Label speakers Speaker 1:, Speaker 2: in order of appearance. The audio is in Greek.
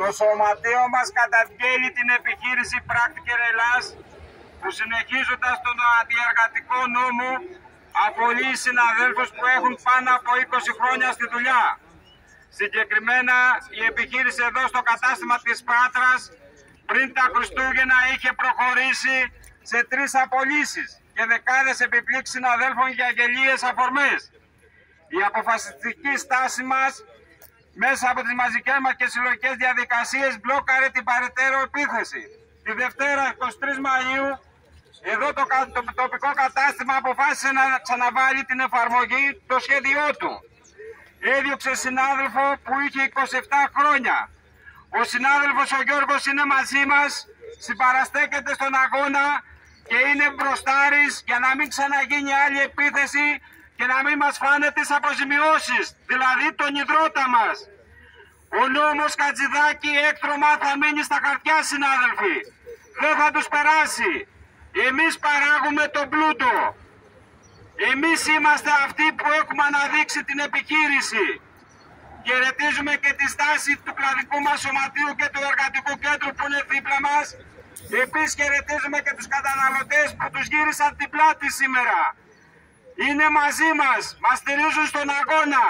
Speaker 1: Το σωματείο μας καταγγέλει την επιχείρηση Practical Ελλάς που συνεχίζοντας τον αντιεργατικό νόμο απολύει συναδέλφους που έχουν πάνω από 20 χρόνια στη δουλειά. Συγκεκριμένα η επιχείρηση εδώ στο κατάστημα της Πάτρας πριν τα Χριστούγεννα είχε προχωρήσει σε τρεις απολύσεις και δεκάδες επιπλήξεις συναδέλφων για γελίες αφορμές. Η αποφασιστική στάση μας μέσα από τις μαζικές μας και συλλογικές διαδικασίες μπλόκαρε την παρετέρω επίθεση. Τη Δευτέρα 23 Μαΐου εδώ το, το τοπικό κατάστημα αποφάσισε να ξαναβάλει την εφαρμογή το σχέδιό του. Έδιωξε συνάδελφο που είχε 27 χρόνια. Ο συνάδελφος ο Γιώργος είναι μαζί μας, συμπαραστέκεται στον αγώνα και είναι μπροστάρης για να μην ξαναγίνει άλλη επίθεση και να μην μας φάνε τις αποζημιώσεις, δηλαδή τον υδρότα μας. Ο νόμος Χατζηδάκη έκτρωμα θα μείνει στα χαρτιά συνάδελφοι. Δεν θα τους περάσει. Εμείς παράγουμε τον πλούτο. Εμείς είμαστε αυτοί που έχουμε αναδείξει την επιχείρηση. Χαιρετίζουμε και τη στάση του κλαδικού μας σωματείου και του εργατικού κέντρου που είναι δίπλα μας. Επίσης χαιρετίζουμε και τους καταναλωτές που τους γύρισαν την πλάτη σήμερα. Είναι μαζί μας, μας στηρίζουν στον αγώνα.